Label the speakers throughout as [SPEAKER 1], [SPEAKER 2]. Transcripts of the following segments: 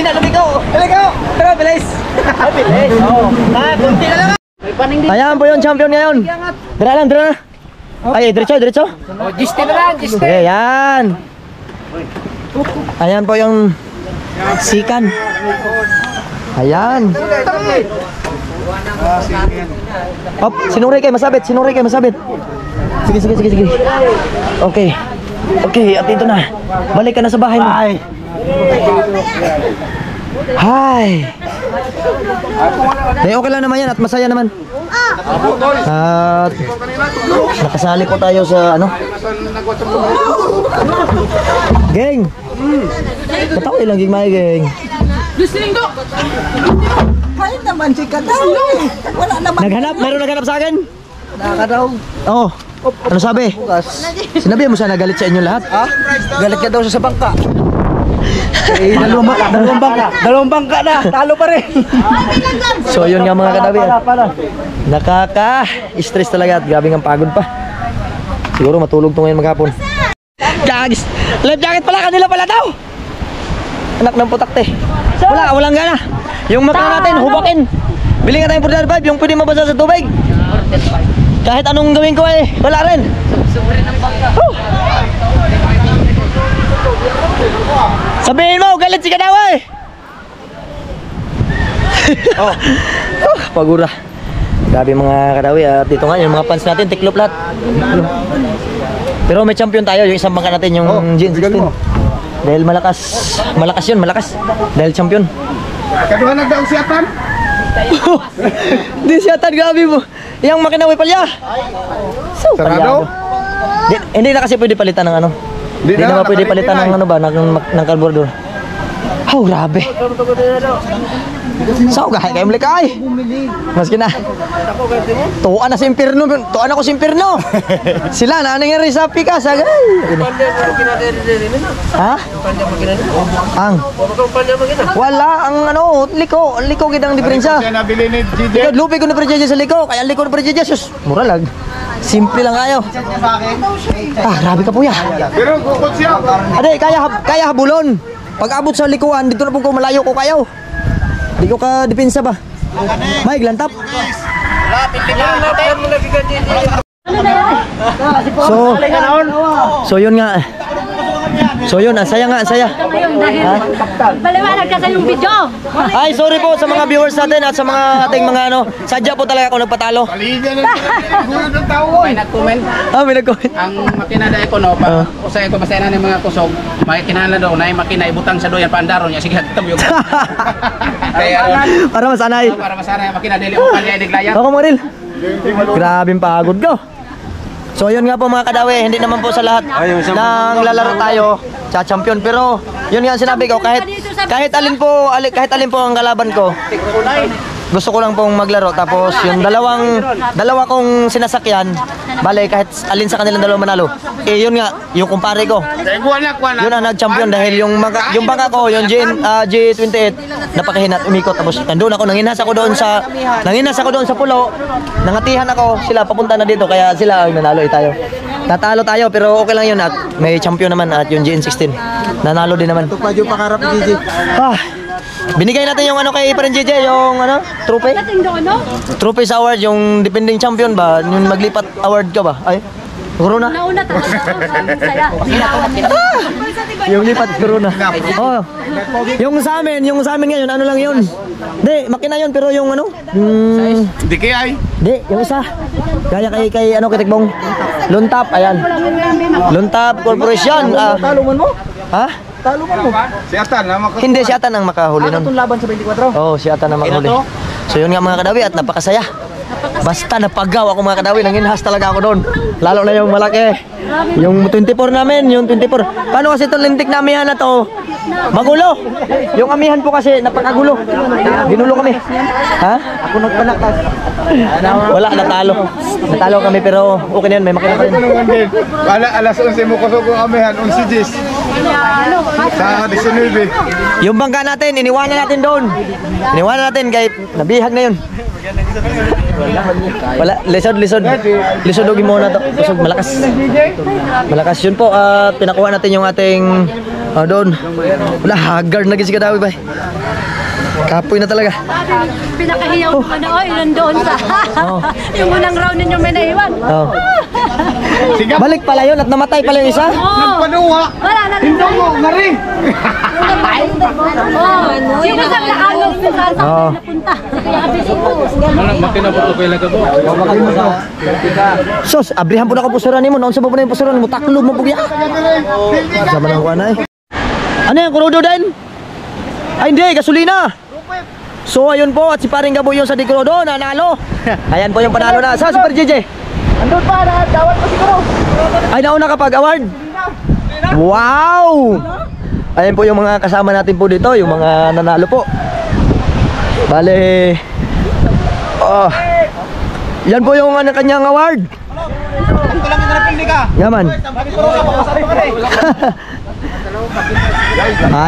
[SPEAKER 1] layo,
[SPEAKER 2] ang
[SPEAKER 1] hina naligo. Naligo. Pero bilis. bilis. Oo. Ah, kunti na lang. Ayan po yung champion ngayon. Dira lang, dira na. Ay, diretso, diretso.
[SPEAKER 3] Oh, giste na lang, giste.
[SPEAKER 1] Okay, yan. Ayan po yung sikan. Ayan. Hop, sinuri kayo, masabit. Sinuri kayo, masabit. Sige, sige, sige, sige. Okay. Okay, at ito na. Balik ka na sa bahay mo. Hi. Hi. Eh, okay lang naman yan at masaya naman. At nakasali po tayo sa ano? Geng! Katawa lang geng may geng.
[SPEAKER 4] Kaya naman si Kadaw. Wala naman.
[SPEAKER 1] Naghanap? Meron naghanap sa akin?
[SPEAKER 4] Nakadaw.
[SPEAKER 1] Oo. Ano sabi? Sinabi mo siya nagalit sa inyo lahat?
[SPEAKER 4] Ha? Galit ka daw sa bangka. Eh, dalawang bangka, dalawang bangka, dalawang bangka na, talo pa rin.
[SPEAKER 1] So yun nga mga katabi. Nakaka-stress talaga at grabe ang pagod pa. Siguro matulog to ngayon maghapon. Gags! Life jacket pala kanila pala daw! Anak ng putakte. Wala, walang gana. Yung makina natin, hubakin. Bili nga tayong 45, yung pwede mabasa sa tubig. Kahit anong gawin ko eh, wala rin. Whew. Sabihin mo, galit si Kadawa eh. oh. Pagura. Grabe mga kadawi at dito nga yung mga fans natin, tiklop lahat. Pero may champion tayo, yung isang bangka natin, yung
[SPEAKER 2] Oh,
[SPEAKER 1] Gen 16.
[SPEAKER 2] bigyan mo.
[SPEAKER 1] Dahil malakas, malakas yun, malakas. Dahil champion.
[SPEAKER 2] Kaduha na daw siyatan.
[SPEAKER 1] Di siya tan, grabe mo. Yung makinawi palya. So,
[SPEAKER 2] Sarado?
[SPEAKER 1] hindi na kasi pwede palitan ng ano.
[SPEAKER 2] Di
[SPEAKER 1] Hindi
[SPEAKER 2] na,
[SPEAKER 1] na, pwede palitan ng ano ba, ng, ng carburetor. Oh, grabe. Sao gahay kayo malikay? Maski na. Tuwa na sa impirno. Tuwa na ko sa impirno. Sila na nangyari sa pikas. Agay. Ha? Ang? Wala. Ang ano, liko. Liko gidang diferensya.
[SPEAKER 2] GJ.
[SPEAKER 1] lupi ko na presyo sa liko. Kaya liko na presyo sus. Mura lang. Simple lang kayo. Ah, grabe ka puya.
[SPEAKER 2] Pero kukot siya.
[SPEAKER 1] Ade, kaya kaya habulon. Pag abot sa likuan, dito na po ko malayo ko kayo. Di ko ka depensa ba? Mike, lantap. So, so yun nga. So yun, ang saya nga, ang saya. Ha?
[SPEAKER 5] Paliwanag ka sa yung video.
[SPEAKER 1] Ay, sorry po sa mga viewers natin at sa mga ating mga ano. Sadya po talaga ako nagpatalo.
[SPEAKER 2] Ng tao.
[SPEAKER 3] May nag-comment,
[SPEAKER 1] Ah, may nag-comment.
[SPEAKER 3] ang makinada ko no,
[SPEAKER 1] Ah.
[SPEAKER 3] pa, usay ko masaya na ng mga kusog, makinala daw na yung makina ibutang sa doyan paandaro niya, sige hagtam yung. Kaya
[SPEAKER 1] Para masanay.
[SPEAKER 3] para masana yung makina dili upan niya idiglayan.
[SPEAKER 1] Ako Maril. Grabing pagod ko. So yun nga po mga kadawi, hindi naman po sa lahat ng lalaro tayo sa champion. Pero yun nga ang sinabi ko kahit kahit alin po ali- kahit alin po ang kalaban ko gusto ko lang pong maglaro. Tapos yung dalawang dalawa kong sinasakyan bale kahit alin sa kanilang dalawa manalo eh yun nga yung kumpare ko yun ang nag-champion dahil yung mga, yung bangka ko, yung G, ah, G28, napakahina at umikot. Tapos nandun ako, nanginas ako doon sa, nanginas ako doon sa pulo, nangatihan ako, sila papunta na dito, kaya sila ay nanalo eh tayo. Tatalo tayo, pero okay lang yun at may champion naman at yung GN16. Nanalo din naman.
[SPEAKER 4] Pa yung pangarap ni Gigi.
[SPEAKER 1] Ah, binigay natin yung ano kay Iparin JJ, yung ano, trophy. Trophy sa award, yung defending champion ba, yung maglipat award ka ba? Ay, corona.
[SPEAKER 5] Nauna tayo sa saya. Ginawan nila.
[SPEAKER 1] Yung lipat corona. Oh. Yung sa amin, yung sa amin ngayon, ano lang yun? Di, makina yun, pero yung ano? Hmm,
[SPEAKER 2] Hindi kaya ay.
[SPEAKER 1] di, yung isa. Kaya kay, kay ano, kay Tikbong. Luntap, ayan. Luntap Corporation. Ah,
[SPEAKER 4] Taluman mo?
[SPEAKER 1] ha?
[SPEAKER 4] Talo man mo.
[SPEAKER 2] Si Atan, na maka...
[SPEAKER 1] Hindi si Atan ang makahuli
[SPEAKER 4] Ano
[SPEAKER 1] nun.
[SPEAKER 4] itong laban sa 24?
[SPEAKER 1] Oo, oh, si Atan ang makahuli. So yun nga mga kadawi at napakasaya. Basta napagaw ako mga kadawi, nanginhas talaga ako doon. Lalo na yung malaki. Yung 24 namin, yung 24. Paano kasi itong lintik na amihan na to? Magulo. Yung amihan po kasi napakagulo. Ginulo kami. Ha?
[SPEAKER 4] Ako nagpalakas.
[SPEAKER 1] Wala, natalo. Natalo kami pero okay na yun, may makina pa rin.
[SPEAKER 2] Alas 11 mo kusog ang amihan, 11 Gis. Sa 19.
[SPEAKER 1] Yung bangka natin, iniwanan natin doon. Iniwanan natin kay nabihag na yun. Wala, lisod, lisod. Lisod huwag mo na to. Kusog, malakas. Malakas yun po. At pinakuha natin yung ating ah, doon. Wala, haggard na si Kadawi ba? Kapoy na talaga.
[SPEAKER 5] Pinakahiyaw ko na, oh, ilan doon sa... yung unang round ninyo may naiwan.
[SPEAKER 1] Oh. Balik pala yun at namatay pala yung isa.
[SPEAKER 2] Panuwa!
[SPEAKER 5] wala na rin.
[SPEAKER 2] Mo, ngari!
[SPEAKER 5] Oh, sino sa saan
[SPEAKER 1] Oo.
[SPEAKER 5] kayo napunta? Mo.
[SPEAKER 3] Makinabot ko lang ko.
[SPEAKER 1] Sos, abrihan po na ko pusuran mo. Noon sa babo na yung pusuran mo. Taklo mo pugya. Sama ng kuha na eh. Ano yan, kurudo din? Ay hindi, gasolina. So ayun po, at si paring Gabo yung sa Dikrodo, nanalo. Ayan po yung panalo na. Sa Super JJ?
[SPEAKER 4] Andun pa, nakadawat pa siguro.
[SPEAKER 1] Ay nauna kapag award. Wow! Ayan po yung mga kasama natin po dito, yung mga nanalo po. Bale. Oh. Yan po yung ano, kanyang award.
[SPEAKER 4] Ito lang yung napili ka.
[SPEAKER 1] Yaman.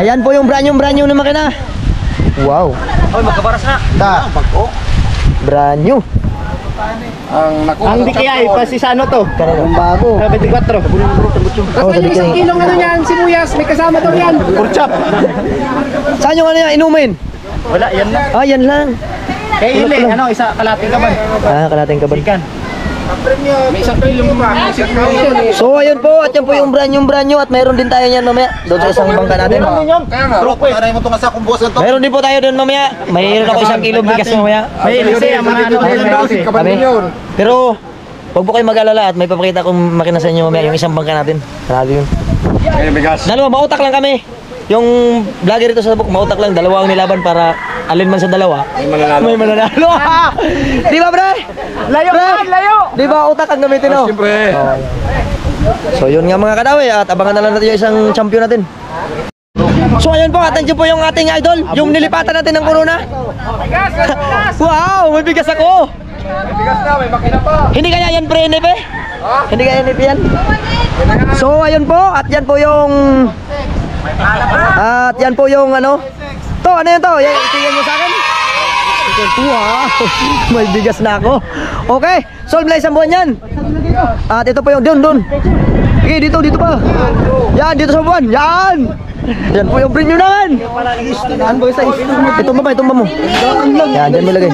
[SPEAKER 1] Ayan po yung brand new brand new na makina. Wow.
[SPEAKER 4] Hoy, magkabaras na.
[SPEAKER 2] Da.
[SPEAKER 1] Brand new.
[SPEAKER 2] Ang naku...
[SPEAKER 4] Ang di kaya, pa si Sano to.
[SPEAKER 1] Kanino?
[SPEAKER 4] Bago. 24.
[SPEAKER 1] Oh, sabi ko yun.
[SPEAKER 4] Kilong ano yan, sibuyas, may kasama daw yan. Kurchap.
[SPEAKER 1] Saan yung ano yan, inumin?
[SPEAKER 4] Wala, yan na.
[SPEAKER 1] Ah, yan lang.
[SPEAKER 4] Kay Ile, ano, isa kalating ka man.
[SPEAKER 1] Ah, kalating kaban.
[SPEAKER 4] Ikan.
[SPEAKER 2] May isang.
[SPEAKER 1] So, ayun po, at yan po yung brand new brand new at mayroon din tayo niyan mamaya. Doon sa isang bangka natin.
[SPEAKER 2] Kaya nga, Roko, tanay mo itong asa kung boss to.
[SPEAKER 1] Mayroon din po tayo doon mamaya. Mayroon ako isang kilo bigas mamaya.
[SPEAKER 4] May ilise, ang mga ano.
[SPEAKER 1] Pero, Huwag po kayo mag-alala at may papakita kong makina sa inyo mamaya yung isang bangka natin. Sarado yun. Dalawa, mautak lang kami. Yung vlogger ito sa book, mautak lang. Dalawa ang nilaban para alin man sa dalawa. May mananalo. May mananalo. Di ba, pre? Layo, pre? layo. Di ba, utak ang gamitin, oh?
[SPEAKER 2] Siyempre.
[SPEAKER 1] So yun nga mga kadawi at abangan na lang natin yung isang champion natin. So ayun po, at nandiyan po yung ating idol, yung nilipatan natin ng corona. wow, may bigas ako.
[SPEAKER 2] Bigas na, may makina pa.
[SPEAKER 1] Hindi kaya yan pre NP? Hindi kaya NP yan? So ayun po, at yan po yung At yan po yung ano? To, ano yun to? Yan, itingin nyo sa akin? Wow, may bigas na ako. Okay, solve na isang buwan yan. At ito po yung, dun, dun. Okay, dito, dito pa. Yan, dito sa buwan, yan Yan po yung premium naman Ito ba ba, ito ba mo? Yan, dyan mo lagay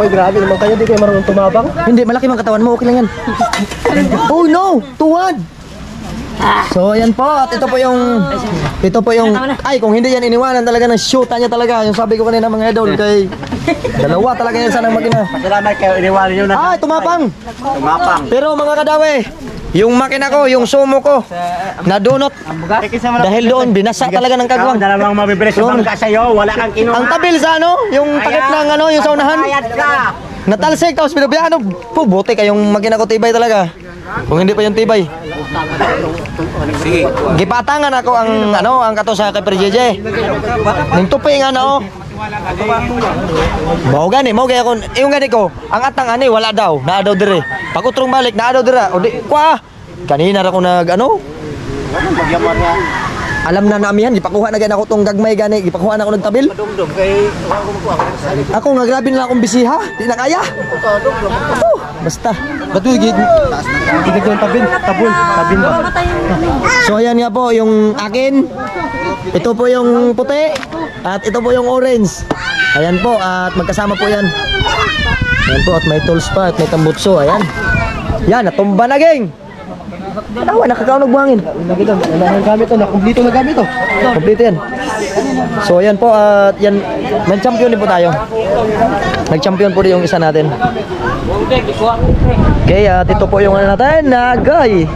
[SPEAKER 1] Uy, grabe naman kayo, di kayo marunong tumabang. Hindi, malaki mang katawan mo, okay lang yan. oh no, tuwad. So, ayan po, at ito po yung, ito po yung, ay, kung hindi yan iniwanan talaga ng shoota niya talaga, yung sabi ko kanina mga idol, kay, dalawa talaga yan sana magina.
[SPEAKER 4] Salamat kayo, iniwala nyo na.
[SPEAKER 1] Ay, tumapang.
[SPEAKER 4] Tumapang.
[SPEAKER 1] Pero mga kadawe, yung makina ko, yung sumo ko, nadunot. Dahil doon, binasa talaga ng kagwang.
[SPEAKER 4] Dalawang mabibili sa bangka sa'yo, wala kang kinuha.
[SPEAKER 1] Ang tabil sa ano, yung takip ng ano, yung saunahan.
[SPEAKER 4] Ka.
[SPEAKER 1] Natalsik tapos binabihan ano, po buti kayong makina ko tibay talaga. Kung hindi pa yung tibay.
[SPEAKER 2] Sige.
[SPEAKER 1] Gipatangan ako ang ano, ang kato sa kay Prejeje. Ning tupi nga na oh. Mao gani, mao gani ako, yung gani ko, ang atang ani wala daw, naa daw dire. Pag utrong balik, naa daw dira. O di, kwa. Kanina ra ko nag ano, alam na namin yan, gipakuha na gani ako tong gagmay gani, gipakuha na ako ng tabil.
[SPEAKER 4] Dumdum kay
[SPEAKER 1] Ako nga grabe na akong bisiha, di na kaya. Oh, basta. Ba't yung gig? Gigig yung tabin, tabul, tabin ba? So ayan nga po yung akin. Ito po yung puti at ito po yung orange. Ayan po at magkasama po yan. Ayan po at may tools pa at may tambutso. Ayan. Yan, natumba na geng. Tawa, nakakaunog buhangin. Wala nang gamit to, nakumplito na gamit to. Kompleto yan. So ayan po at yan, nag-champion din po tayo. Nag-champion po din yung isa natin. Okay, at ito po yung ano natin, nagay.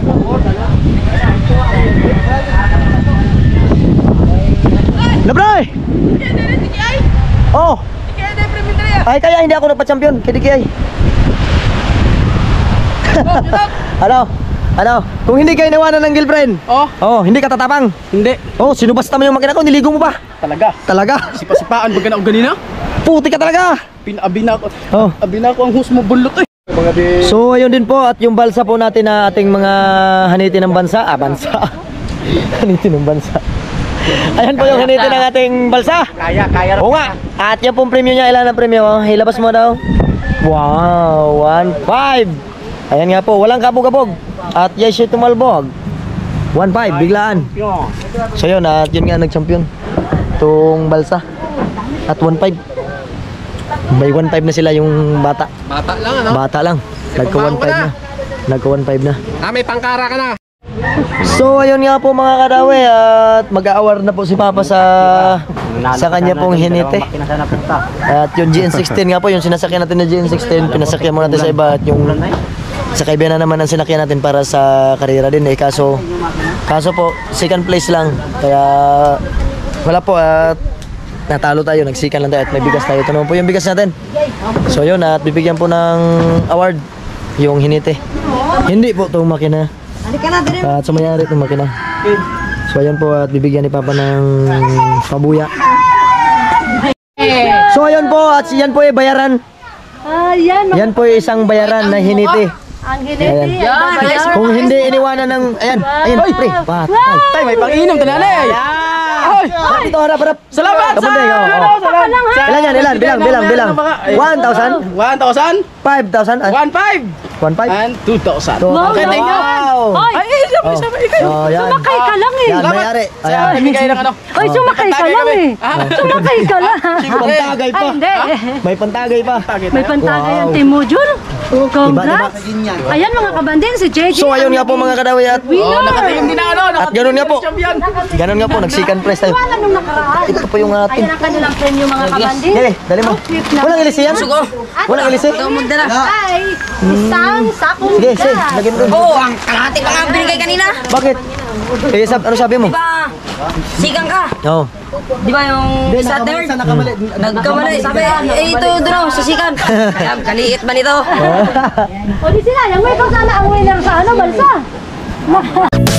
[SPEAKER 1] Labray! Oh! Ay, kaya hindi ako di kaya. ano? Ano? Kung hindi kayo nawanan ng girlfriend,
[SPEAKER 3] Oh,
[SPEAKER 1] oh, hindi ka tatapang.
[SPEAKER 3] hindi.
[SPEAKER 1] Oh, sinubasta mo yung makina ko, niligo mo pa.
[SPEAKER 3] Talaga.
[SPEAKER 1] Talaga.
[SPEAKER 3] Sipa-sipaan ba ka na ganina?
[SPEAKER 1] Puti ka talaga.
[SPEAKER 3] Pinabi na ako.
[SPEAKER 1] Oh.
[SPEAKER 3] Abi na ako ang hus mo bulot eh.
[SPEAKER 1] So ayun din po at yung balsa po natin na ating mga haniti ng bansa, ah bansa. haniti ng bansa. Ayan po yung haniti ng ating balsa.
[SPEAKER 3] Kaya, kaya.
[SPEAKER 1] Oo nga. At yung pong premium niya, ilan ang premium? Oh? Ilabas mo daw. Wow, 1.5. Ayan nga po, walang kabog-kabog. At yes, ito tumalbog. 1.5, biglaan. So yun, at yun nga nag-champion. Itong balsa. At 1.5. May 1.5 na sila yung bata.
[SPEAKER 3] Bata lang ano?
[SPEAKER 1] Bata lang. Nagka 1.5 na. Nagka 1.5 na.
[SPEAKER 3] Ah, may pangkara ka na.
[SPEAKER 1] So ayun nga po mga kadawe at mag-aawar na po si Papa sa sa kanya pong hinite. At yung GN16 nga po, yung sinasakyan natin na GN16, pinasakyan mo natin sa iba at yung sa kaibigan na naman ang sinakyan natin para sa karera din eh. Kaso, kaso po, second place lang. Kaya wala po at natalo tayo, nagsikan lang tayo at may bigas tayo. Naman po yung bigas natin. So yun at bibigyan po ng award yung hinite. Hindi po itong makina. At sumayari itong makina. So ayan po at bibigyan ni Papa ng pabuya. So ayun po at yan po ay bayaran.
[SPEAKER 5] Ayan,
[SPEAKER 1] Yan po ay isang bayaran na hiniti.
[SPEAKER 5] ang hiniti.
[SPEAKER 1] Ayan.
[SPEAKER 5] Yan,
[SPEAKER 1] Kung hindi iniwanan ng ayan, ayan, pre, patay.
[SPEAKER 3] Tay, may panginom tala na eh. Hoy!
[SPEAKER 1] Ito harap harap.
[SPEAKER 3] Salamat
[SPEAKER 1] oo.
[SPEAKER 5] Baka lang ha.
[SPEAKER 1] Ilan yan? Ilan? Bilang, bilang, bilang. 1,000?
[SPEAKER 3] 1,000?
[SPEAKER 1] 5,000? Ah,
[SPEAKER 3] 1,500?
[SPEAKER 1] 1,500?
[SPEAKER 3] And 2,000.
[SPEAKER 1] So,
[SPEAKER 5] Wow,
[SPEAKER 1] okay, thank you.
[SPEAKER 5] naman. Hoy,
[SPEAKER 3] Ay, eh, sabi,
[SPEAKER 1] Oh.
[SPEAKER 3] ikaw.
[SPEAKER 1] Oh, yan.
[SPEAKER 5] sumakay ka lang eh.
[SPEAKER 1] Yan, mayari. Ayan.
[SPEAKER 3] bigay ng ano.
[SPEAKER 5] Hoy, sumakay ka lang eh.
[SPEAKER 3] Ah.
[SPEAKER 5] Sumakay ka lang.
[SPEAKER 1] Pantagay
[SPEAKER 5] Ay,
[SPEAKER 1] pa.
[SPEAKER 5] hindi.
[SPEAKER 1] May pantagay pa.
[SPEAKER 5] May pantagay ang
[SPEAKER 1] Wow.
[SPEAKER 5] Team Mujur. Congrats. Ayan mga kabanding, si JJ.
[SPEAKER 1] So ayun nga po mga kadawi at
[SPEAKER 3] Oh, nakatingin din na ano.
[SPEAKER 1] At ganun nga po.
[SPEAKER 3] Champion.
[SPEAKER 1] Ganun nga po, nag-second place tayo. Ito po yung ating.
[SPEAKER 5] Ayan ang kanilang premyo mga kabanding.
[SPEAKER 1] Dali, dali mo. Walang ilisi yan? Walang ilisi?
[SPEAKER 5] Ay, isang sakong
[SPEAKER 1] Sige, sige, lagyan mo.
[SPEAKER 6] Oo, ang kalahati pa nga binigay kanina.
[SPEAKER 1] Bakit? Eh, sab ano sabi mo?
[SPEAKER 6] Ba, sigang ka.
[SPEAKER 1] Oo.
[SPEAKER 6] Di ba yung sa third? Nagkamali. Sabi, eh ito doon sa sikan. Kaya kaliit ba nito?
[SPEAKER 5] O di sila, yung may kasama ang winner sa ano, balsa.